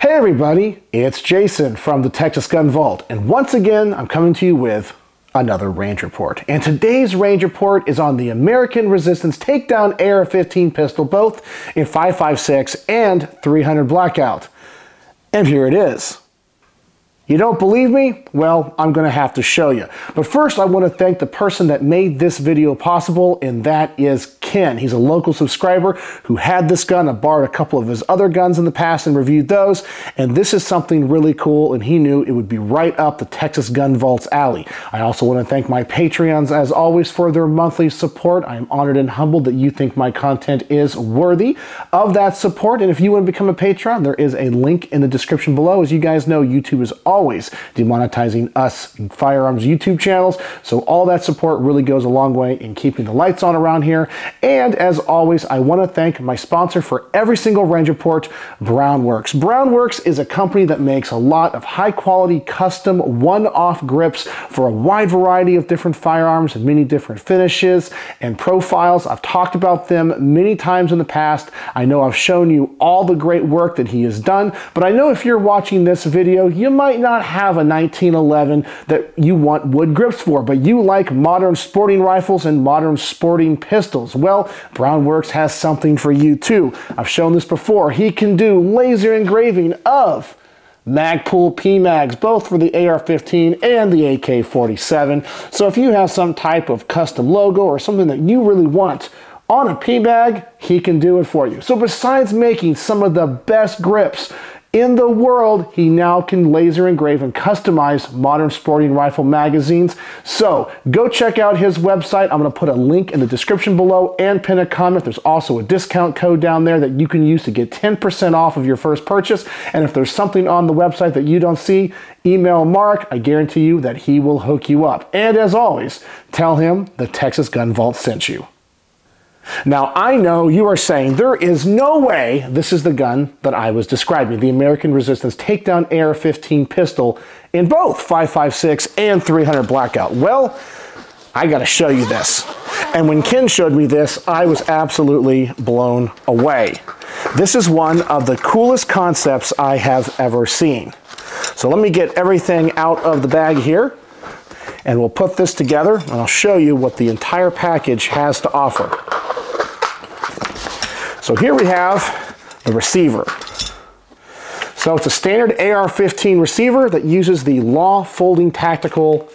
Hey everybody, it's Jason from the Texas Gun Vault, and once again I'm coming to you with another range report. And today's range report is on the American Resistance Takedown AR-15 pistol, both in 5.56 and 300 Blackout. And here it is. You don't believe me? Well, I'm going to have to show you. But first, I want to thank the person that made this video possible, and that is Ken. He's a local subscriber who had this gun. I borrowed a couple of his other guns in the past and reviewed those, and this is something really cool, and he knew it would be right up the Texas Gun Vault's alley. I also want to thank my Patreons, as always, for their monthly support. I am honored and humbled that you think my content is worthy of that support, and if you want to become a patron, there is a link in the description below. As you guys know, YouTube is always always demonetizing us firearms YouTube channels. So all that support really goes a long way in keeping the lights on around here. And as always, I want to thank my sponsor for every single range report, Brownworks. Brownworks is a company that makes a lot of high quality custom one-off grips for a wide variety of different firearms and many different finishes and profiles. I've talked about them many times in the past. I know I've shown you all the great work that he has done, but I know if you're watching this video, you might not have a 1911 that you want wood grips for, but you like modern sporting rifles and modern sporting pistols. Well, Brownworks has something for you too. I've shown this before. He can do laser engraving of Magpul PMags, both for the AR-15 and the AK-47. So if you have some type of custom logo or something that you really want on a PMag, he can do it for you. So besides making some of the best grips in the world, he now can laser engrave and customize modern sporting rifle magazines. So go check out his website. I'm going to put a link in the description below and pin a comment. There's also a discount code down there that you can use to get 10% off of your first purchase. And if there's something on the website that you don't see, email Mark. I guarantee you that he will hook you up. And as always, tell him the Texas Gun Vault sent you. Now, I know you are saying there is no way this is the gun that I was describing, the American Resistance Takedown AR-15 pistol in both 5.56 and 300 Blackout. Well, I got to show you this. And when Ken showed me this, I was absolutely blown away. This is one of the coolest concepts I have ever seen. So let me get everything out of the bag here and we'll put this together and I'll show you what the entire package has to offer. So here we have the receiver. So it's a standard AR-15 receiver that uses the Law Folding Tactical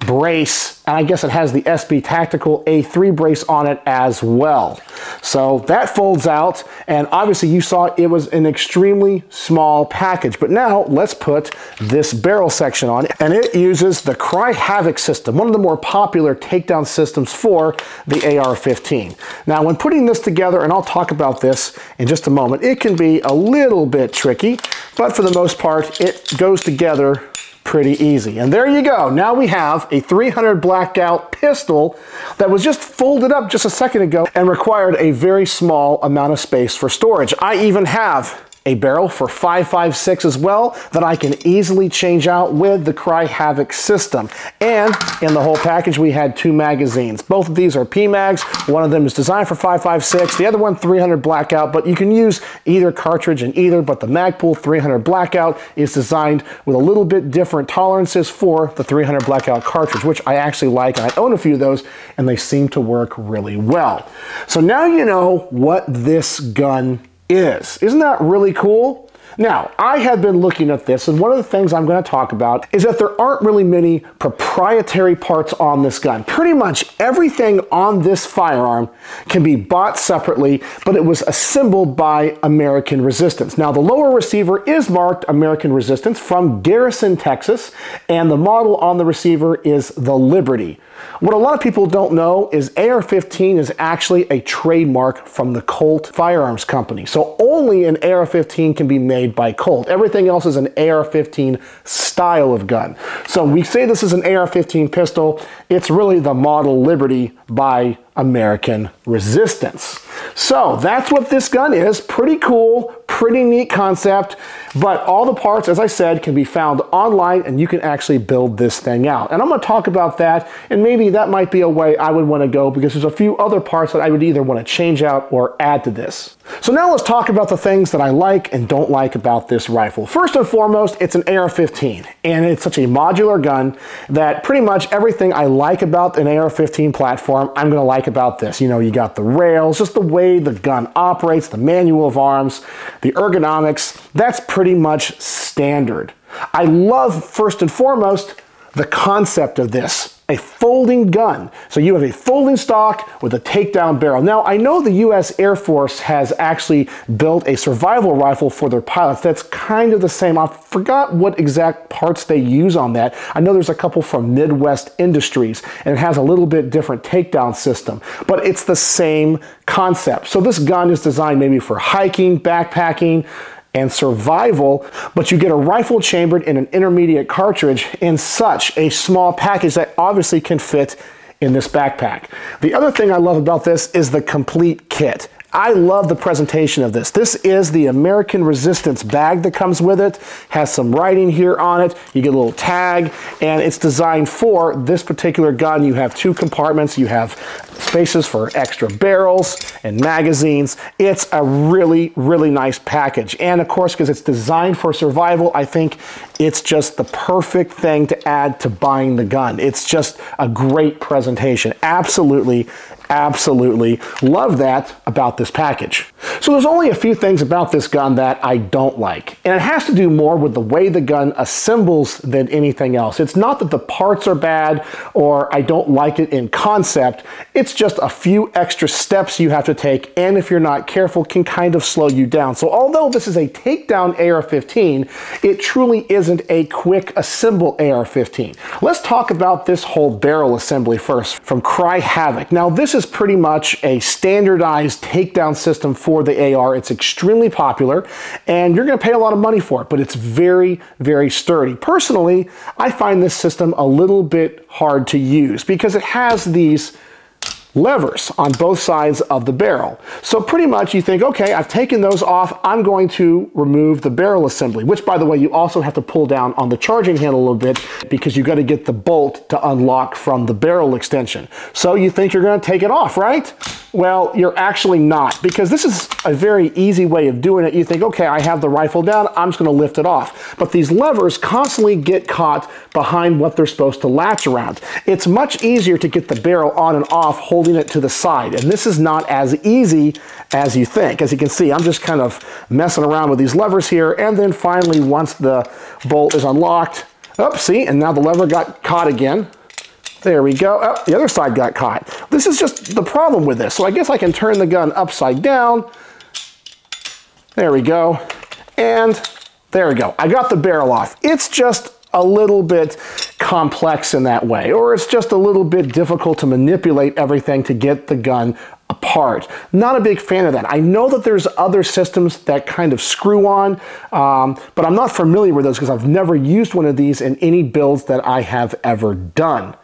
brace and I guess it has the SB Tactical A3 brace on it as well. So that folds out, and obviously you saw it was an extremely small package. But now let's put this barrel section on, and it uses the Cry Havoc system, one of the more popular takedown systems for the AR-15. Now when putting this together, and I'll talk about this in just a moment, it can be a little bit tricky, but for the most part, it goes together pretty easy. And there you go. Now we have a 300 blackout pistol that was just folded up just a second ago and required a very small amount of space for storage. I even have a barrel for 5.56 as well that I can easily change out with the Cry Havoc system. And in the whole package, we had two magazines. Both of these are PMags. One of them is designed for 5.56, the other one 300 blackout, but you can use either cartridge in either, but the Magpul 300 blackout is designed with a little bit different tolerances for the 300 blackout cartridge, which I actually like, I own a few of those, and they seem to work really well. So now you know what this gun is. Isn't that really cool? Now, I have been looking at this, and one of the things I'm going to talk about is that there aren't really many proprietary parts on this gun. Pretty much everything on this firearm can be bought separately, but it was assembled by American Resistance. Now, the lower receiver is marked American Resistance from Garrison, Texas, and the model on the receiver is the Liberty. What a lot of people don't know is AR-15 is actually a trademark from the Colt Firearms Company. So only an AR-15 can be made by Colt. Everything else is an AR-15 style of gun. So we say this is an AR-15 pistol. It's really the model Liberty by American resistance. So that's what this gun is. Pretty cool, pretty neat concept, but all the parts, as I said, can be found online and you can actually build this thing out. And I'm gonna talk about that, and maybe that might be a way I would wanna go because there's a few other parts that I would either wanna change out or add to this. So now let's talk about the things that I like and don't like about this rifle. First and foremost, it's an AR-15, and it's such a modular gun that pretty much everything I like about an AR-15 platform, I'm gonna like about this. You know, you got the rails, just the way the gun operates, the manual of arms, the ergonomics, that's pretty much standard. I love, first and foremost, the concept of this a folding gun. So you have a folding stock with a takedown barrel. Now, I know the US Air Force has actually built a survival rifle for their pilots. That's kind of the same. I forgot what exact parts they use on that. I know there's a couple from Midwest Industries, and it has a little bit different takedown system, but it's the same concept. So this gun is designed maybe for hiking, backpacking, and survival, but you get a rifle chambered in an intermediate cartridge in such a small package that obviously can fit in this backpack. The other thing I love about this is the complete kit. I love the presentation of this. This is the American Resistance bag that comes with it. Has some writing here on it. You get a little tag, and it's designed for this particular gun. You have two compartments. You have spaces for extra barrels and magazines. It's a really, really nice package. And of course, because it's designed for survival, I think it's just the perfect thing to add to buying the gun. It's just a great presentation. Absolutely absolutely love that about this package. So there's only a few things about this gun that I don't like, and it has to do more with the way the gun assembles than anything else. It's not that the parts are bad or I don't like it in concept, it's just a few extra steps you have to take, and if you're not careful, can kind of slow you down. So although this is a takedown AR-15, it truly isn't a quick assemble AR-15. Let's talk about this whole barrel assembly first from Cry Havoc. Now this is pretty much a standardized takedown system for the AR. It's extremely popular and you're gonna pay a lot of money for it, but it's very, very sturdy. Personally, I find this system a little bit hard to use because it has these levers on both sides of the barrel. So pretty much you think, okay, I've taken those off, I'm going to remove the barrel assembly, which by the way, you also have to pull down on the charging handle a little bit because you've got to get the bolt to unlock from the barrel extension. So you think you're going to take it off, right? Well, you're actually not because this is a very easy way of doing it. You think, okay, I have the rifle down, I'm just going to lift it off. But these levers constantly get caught behind what they're supposed to latch around. It's much easier to get the barrel on and off holding it to the side. And this is not as easy as you think. As you can see, I'm just kind of messing around with these levers here. And then finally, once the bolt is unlocked, oh, see, and now the lever got caught again. There we go. Oh, the other side got caught. This is just the problem with this. So I guess I can turn the gun upside down. There we go. And there we go. I got the barrel off. It's just a little bit complex in that way, or it's just a little bit difficult to manipulate everything to get the gun apart. Not a big fan of that. I know that there's other systems that kind of screw on, um, but I'm not familiar with those because I've never used one of these in any builds that I have ever done.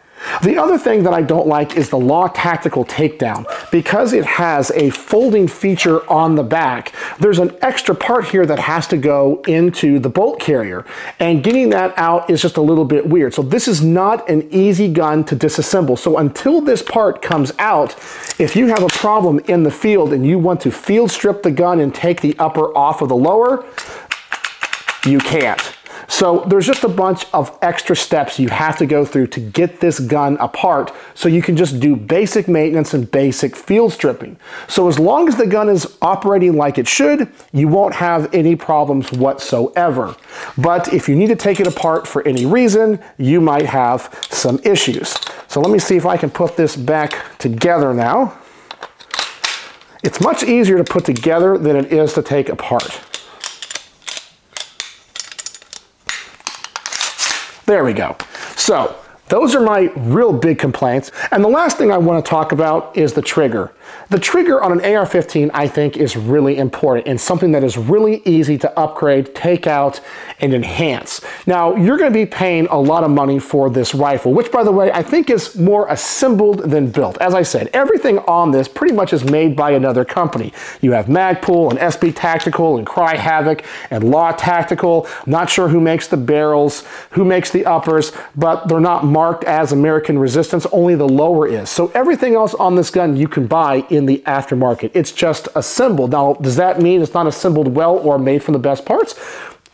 The other thing that I don't like is the Law Tactical Takedown. Because it has a folding feature on the back, there's an extra part here that has to go into the bolt carrier. And getting that out is just a little bit weird. So this is not an easy gun to disassemble. So until this part comes out, if you have a problem in the field and you want to field strip the gun and take the upper off of the lower, you can't. So there's just a bunch of extra steps you have to go through to get this gun apart so you can just do basic maintenance and basic field stripping. So as long as the gun is operating like it should, you won't have any problems whatsoever. But if you need to take it apart for any reason, you might have some issues. So let me see if I can put this back together now. It's much easier to put together than it is to take apart. There we go. So those are my real big complaints. And the last thing I want to talk about is the trigger. The trigger on an AR-15, I think, is really important and something that is really easy to upgrade, take out, and enhance. Now, you're going to be paying a lot of money for this rifle, which, by the way, I think is more assembled than built. As I said, everything on this pretty much is made by another company. You have Magpul and SB Tactical and Cry Havoc and Law Tactical. Not sure who makes the barrels, who makes the uppers, but they're not marked as American Resistance. Only the lower is. So everything else on this gun you can buy in the aftermarket. It's just assembled. Now, does that mean it's not assembled well or made from the best parts?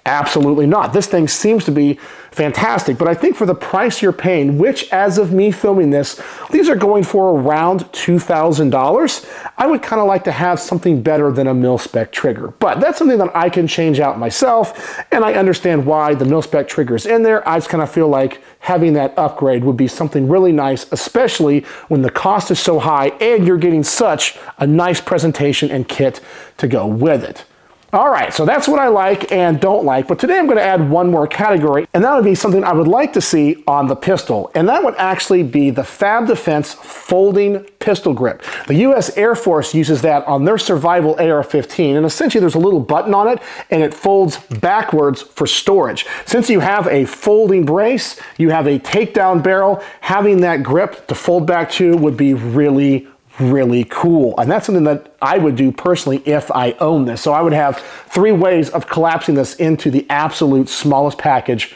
Absolutely not. This thing seems to be fantastic, but I think for the price you're paying, which as of me filming this, these are going for around $2,000, I would kind of like to have something better than a mil-spec trigger. But that's something that I can change out myself, and I understand why the mil-spec trigger is in there. I just kind of feel like having that upgrade would be something really nice, especially when the cost is so high and you're getting such a nice presentation and kit to go with it. All right, so that's what I like and don't like, but today I'm going to add one more category, and that would be something I would like to see on the pistol, and that would actually be the Fab Defense folding pistol grip. The U.S. Air Force uses that on their survival AR-15, and essentially there's a little button on it, and it folds backwards for storage. Since you have a folding brace, you have a takedown barrel, having that grip to fold back to would be really, really cool. And that's something that I would do personally if I own this. So I would have three ways of collapsing this into the absolute smallest package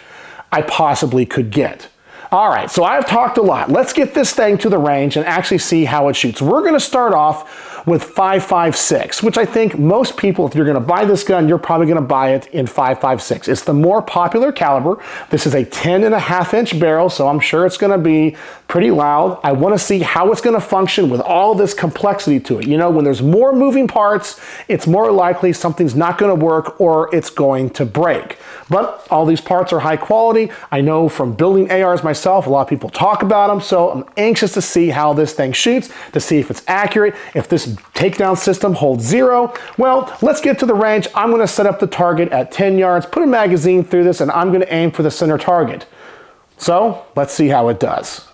I possibly could get. All right, so I've talked a lot. Let's get this thing to the range and actually see how it shoots. We're gonna start off with 5.56, which I think most people, if you're gonna buy this gun, you're probably gonna buy it in 5.56. It's the more popular caliber. This is a 10 and a half inch barrel, so I'm sure it's gonna be pretty loud. I wanna see how it's gonna function with all this complexity to it. You know, when there's more moving parts, it's more likely something's not gonna work or it's going to break. But all these parts are high quality. I know from building ARs myself, a lot of people talk about them, so I'm anxious to see how this thing shoots, to see if it's accurate, if this takedown system holds zero. Well, let's get to the range. I'm gonna set up the target at 10 yards, put a magazine through this, and I'm gonna aim for the center target. So let's see how it does.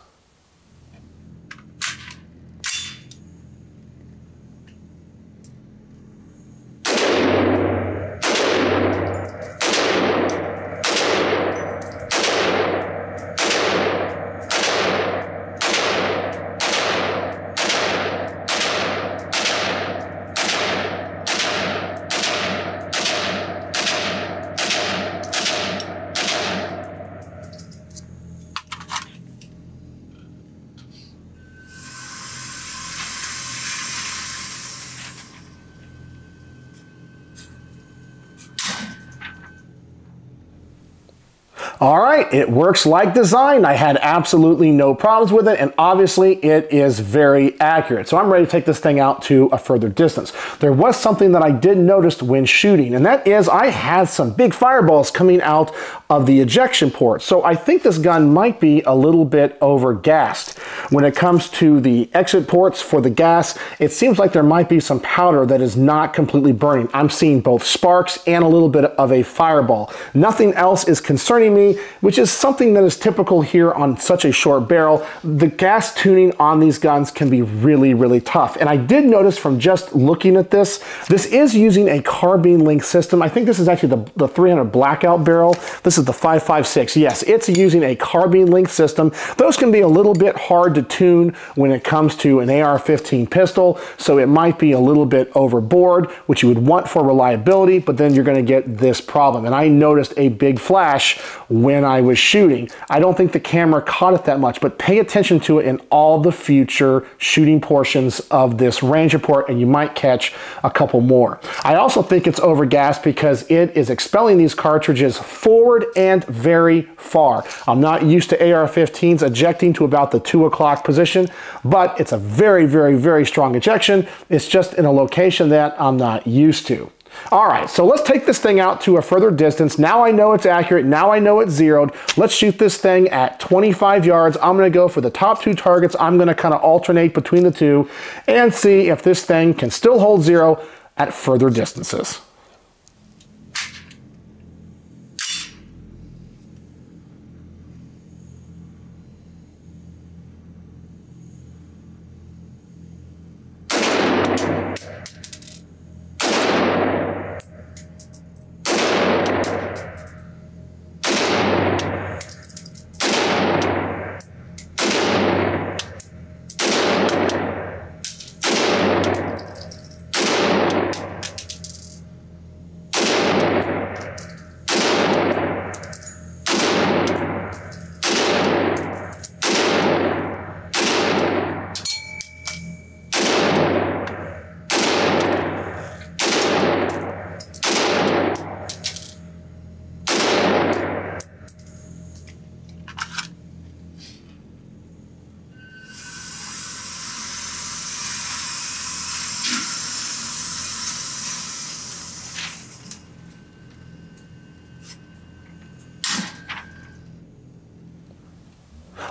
All right, it works like designed. I had absolutely no problems with it, and obviously it is very accurate. So I'm ready to take this thing out to a further distance. There was something that I did notice when shooting, and that is I had some big fireballs coming out of the ejection port. So I think this gun might be a little bit overgassed. When it comes to the exit ports for the gas, it seems like there might be some powder that is not completely burning. I'm seeing both sparks and a little bit of a fireball. Nothing else is concerning me which is something that is typical here on such a short barrel. The gas tuning on these guns can be really, really tough. And I did notice from just looking at this, this is using a carbine length system. I think this is actually the, the 300 blackout barrel. This is the 556. Yes, it's using a carbine length system. Those can be a little bit hard to tune when it comes to an AR-15 pistol, so it might be a little bit overboard, which you would want for reliability, but then you're gonna get this problem. And I noticed a big flash when I was shooting. I don't think the camera caught it that much, but pay attention to it in all the future shooting portions of this range report and you might catch a couple more. I also think it's overgassed because it is expelling these cartridges forward and very far. I'm not used to AR-15s ejecting to about the two o'clock position, but it's a very, very, very strong ejection. It's just in a location that I'm not used to. All right, so let's take this thing out to a further distance. Now I know it's accurate. Now I know it's zeroed. Let's shoot this thing at 25 yards. I'm gonna go for the top two targets. I'm gonna kind of alternate between the two and see if this thing can still hold zero at further distances.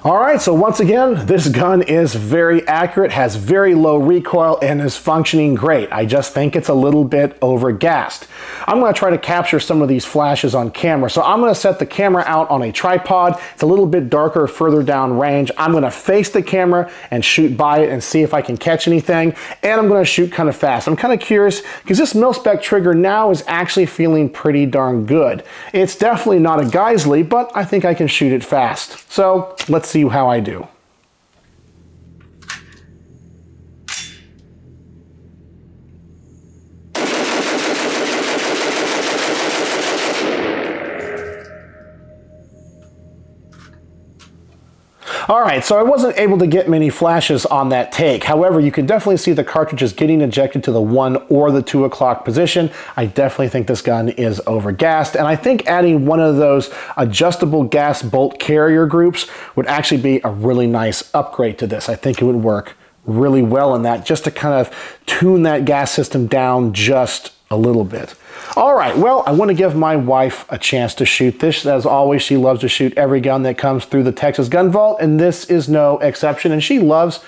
All right, so once again, this gun is very accurate, has very low recoil, and is functioning great. I just think it's a little bit over-gassed. I'm gonna try to capture some of these flashes on camera. So I'm gonna set the camera out on a tripod. It's a little bit darker further down range. I'm gonna face the camera and shoot by it and see if I can catch anything. And I'm gonna shoot kind of fast. I'm kind of curious because this mil-spec trigger now is actually feeling pretty darn good. It's definitely not a Geissele, but I think I can shoot it fast. So let's see how I do. All right, so I wasn't able to get many flashes on that take. However, you can definitely see the cartridges getting ejected to the one or the two o'clock position. I definitely think this gun is overgassed, and I think adding one of those adjustable gas bolt carrier groups would actually be a really nice upgrade to this. I think it would work really well in that just to kind of tune that gas system down just a little bit. All right, well, I want to give my wife a chance to shoot this. As always, she loves to shoot every gun that comes through the Texas Gun Vault, and this is no exception, and she loves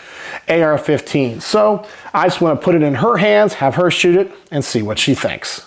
AR-15. So I just want to put it in her hands, have her shoot it, and see what she thinks.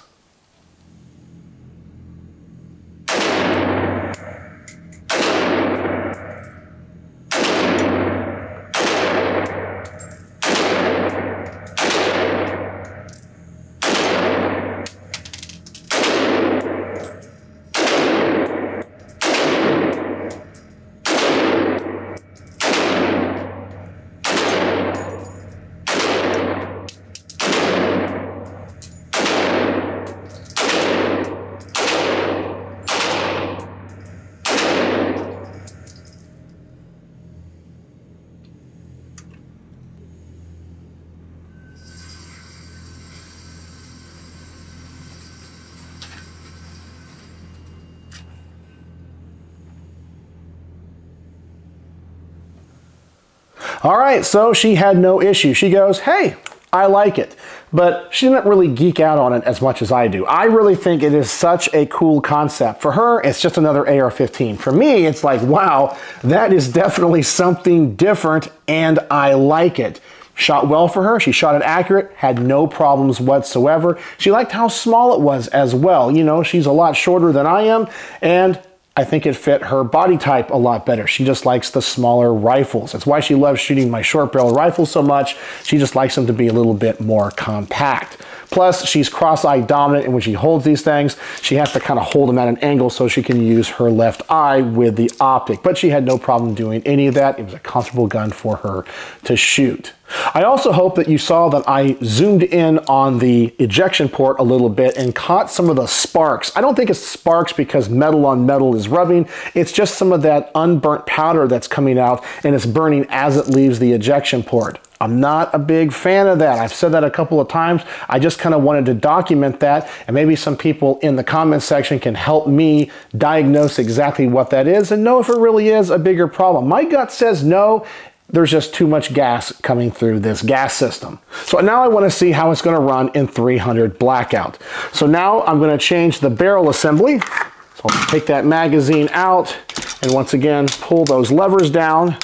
All right, so she had no issue. She goes, hey, I like it. But she didn't really geek out on it as much as I do. I really think it is such a cool concept. For her, it's just another AR-15. For me, it's like, wow, that is definitely something different and I like it. Shot well for her. She shot it accurate, had no problems whatsoever. She liked how small it was as well. You know, she's a lot shorter than I am, and I think it fit her body type a lot better. She just likes the smaller rifles. That's why she loves shooting my short barrel rifles so much. She just likes them to be a little bit more compact. Plus, she's cross-eye dominant, and when she holds these things, she has to kind of hold them at an angle so she can use her left eye with the optic. But she had no problem doing any of that. It was a comfortable gun for her to shoot. I also hope that you saw that I zoomed in on the ejection port a little bit and caught some of the sparks. I don't think it's sparks because metal on metal is rubbing. It's just some of that unburnt powder that's coming out and it's burning as it leaves the ejection port. I'm not a big fan of that. I've said that a couple of times. I just kind of wanted to document that and maybe some people in the comments section can help me diagnose exactly what that is and know if it really is a bigger problem. My gut says no there's just too much gas coming through this gas system. So now I want to see how it's going to run in 300 blackout. So now I'm going to change the barrel assembly. So I'll take that magazine out and once again pull those levers down.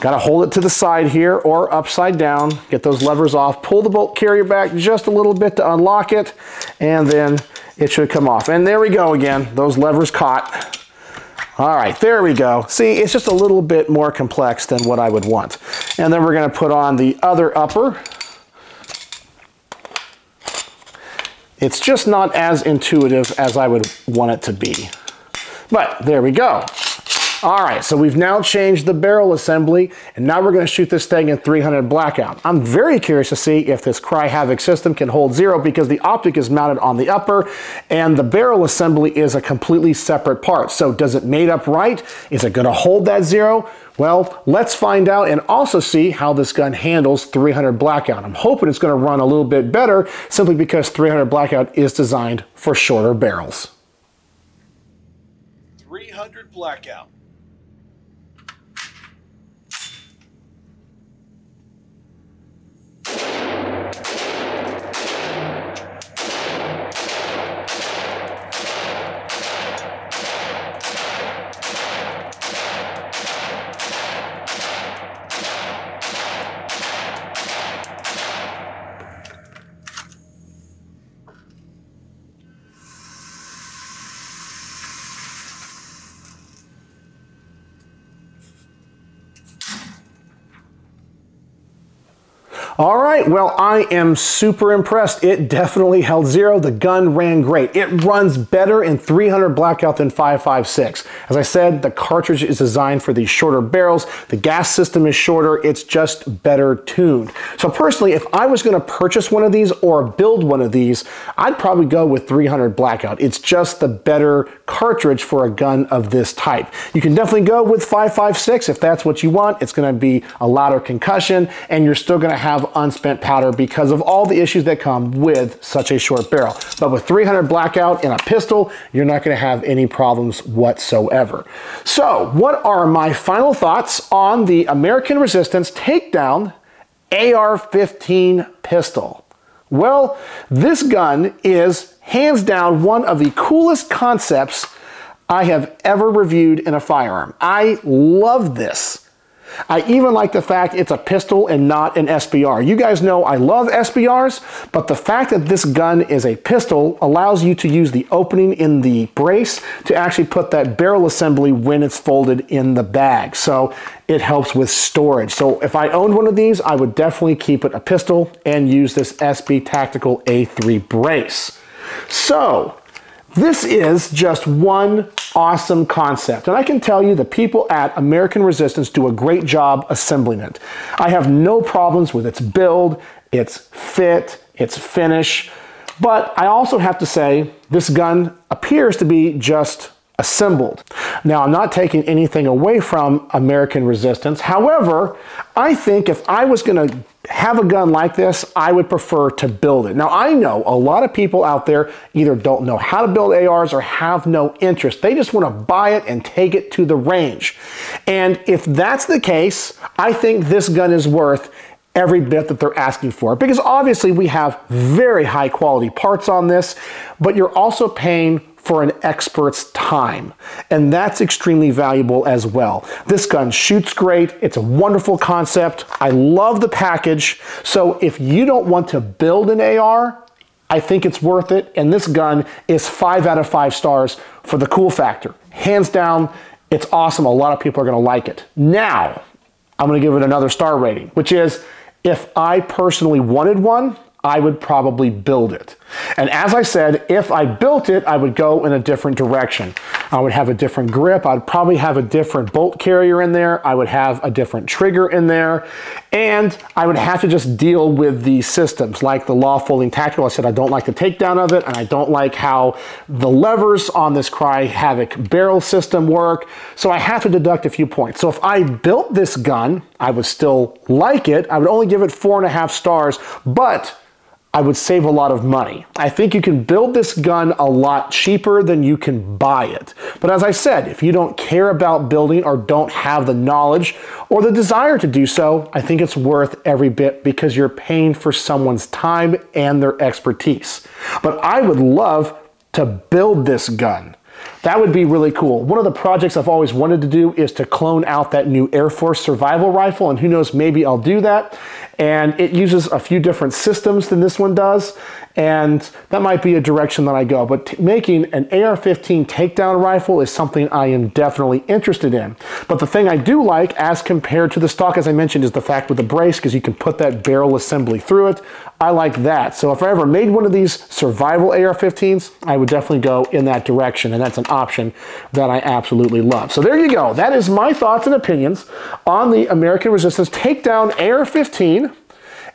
Got to hold it to the side here or upside down. Get those levers off. Pull the bolt carrier back just a little bit to unlock it and then it should come off. And there we go again. Those levers caught. All right, there we go. See, it's just a little bit more complex than what I would want. And then we're gonna put on the other upper. It's just not as intuitive as I would want it to be. But there we go. All right, so we've now changed the barrel assembly, and now we're gonna shoot this thing in 300 blackout. I'm very curious to see if this Cry Havoc system can hold zero because the optic is mounted on the upper, and the barrel assembly is a completely separate part. So does it mate up right? Is it gonna hold that zero? Well, let's find out and also see how this gun handles 300 blackout. I'm hoping it's gonna run a little bit better simply because 300 blackout is designed for shorter barrels. 300 blackout. Right, well, I am super impressed. It definitely held zero. The gun ran great. It runs better in 300 blackout than 5.56. As I said, the cartridge is designed for these shorter barrels. The gas system is shorter. It's just better tuned. So personally, if I was gonna purchase one of these or build one of these, I'd probably go with 300 blackout. It's just the better cartridge for a gun of this type. You can definitely go with 5.56 if that's what you want. It's gonna be a louder concussion and you're still gonna have unspent powder because of all the issues that come with such a short barrel. But with 300 blackout in a pistol, you're not gonna have any problems whatsoever. So what are my final thoughts on the American Resistance Takedown AR-15 pistol? Well, this gun is hands down one of the coolest concepts I have ever reviewed in a firearm. I love this. I even like the fact it's a pistol and not an SBR. You guys know I love SBRs, but the fact that this gun is a pistol allows you to use the opening in the brace to actually put that barrel assembly when it's folded in the bag. So it helps with storage. So if I owned one of these, I would definitely keep it a pistol and use this SB Tactical A3 brace. So this is just one awesome concept. And I can tell you the people at American Resistance do a great job assembling it. I have no problems with its build, its fit, its finish. But I also have to say this gun appears to be just assembled. Now, I'm not taking anything away from American resistance. However, I think if I was going to have a gun like this, I would prefer to build it. Now, I know a lot of people out there either don't know how to build ARs or have no interest. They just want to buy it and take it to the range. And if that's the case, I think this gun is worth every bit that they're asking for because obviously we have very high quality parts on this, but you're also paying for an expert's time. And that's extremely valuable as well. This gun shoots great. It's a wonderful concept. I love the package. So if you don't want to build an AR, I think it's worth it. And this gun is five out of five stars for the cool factor. Hands down, it's awesome. A lot of people are going to like it. Now, I'm going to give it another star rating, which is if I personally wanted one, I would probably build it. And as I said, if I built it, I would go in a different direction. I would have a different grip. I'd probably have a different bolt carrier in there. I would have a different trigger in there. And I would have to just deal with the systems like the law folding tactical. I said I don't like the takedown of it and I don't like how the levers on this Cry Havoc barrel system work. So I have to deduct a few points. So if I built this gun, I would still like it. I would only give it four and a half stars, but I would save a lot of money. I think you can build this gun a lot cheaper than you can buy it. But as I said, if you don't care about building or don't have the knowledge or the desire to do so, I think it's worth every bit because you're paying for someone's time and their expertise. But I would love to build this gun. That would be really cool. One of the projects I've always wanted to do is to clone out that new Air Force survival rifle, and who knows, maybe I'll do that. And it uses a few different systems than this one does, and that might be a direction that I go. But making an AR-15 takedown rifle is something I am definitely interested in. But the thing I do like, as compared to the stock, as I mentioned, is the fact with the brace, because you can put that barrel assembly through it. I like that. So if I ever made one of these survival AR-15s, I would definitely go in that direction, and that's an option that I absolutely love. So there you go. That is my thoughts and opinions on the American Resistance Takedown AR-15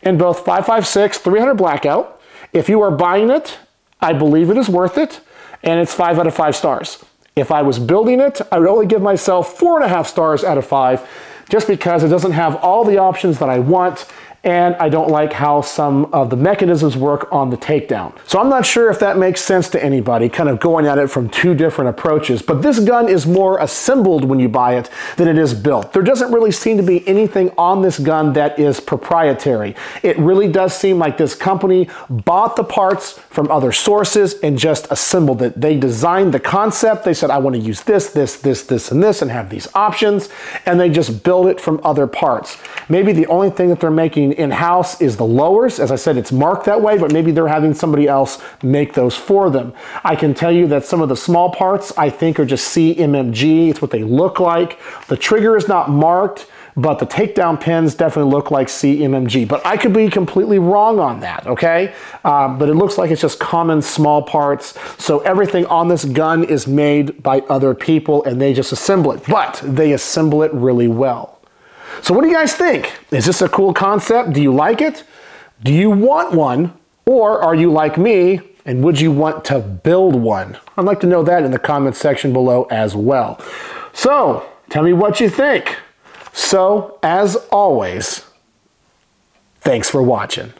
in both 5.56, 300 blackout, if you are buying it, I believe it is worth it, and it's five out of five stars. If I was building it, I would only give myself four and a half stars out of five, just because it doesn't have all the options that I want and I don't like how some of the mechanisms work on the takedown. So I'm not sure if that makes sense to anybody, kind of going at it from two different approaches, but this gun is more assembled when you buy it than it is built. There doesn't really seem to be anything on this gun that is proprietary. It really does seem like this company bought the parts from other sources and just assembled it. They designed the concept, they said, I want to use this, this, this, this, and this, and have these options, and they just build it from other parts. Maybe the only thing that they're in-house is the lowers. As I said, it's marked that way, but maybe they're having somebody else make those for them. I can tell you that some of the small parts I think are just CMMG. It's what they look like. The trigger is not marked, but the takedown pins definitely look like CMMG. But I could be completely wrong on that, okay? Uh, but it looks like it's just common small parts. So everything on this gun is made by other people and they just assemble it. But they assemble it really well. So what do you guys think? Is this a cool concept? Do you like it? Do you want one? Or are you like me and would you want to build one? I'd like to know that in the comments section below as well. So tell me what you think. So as always, thanks for watching.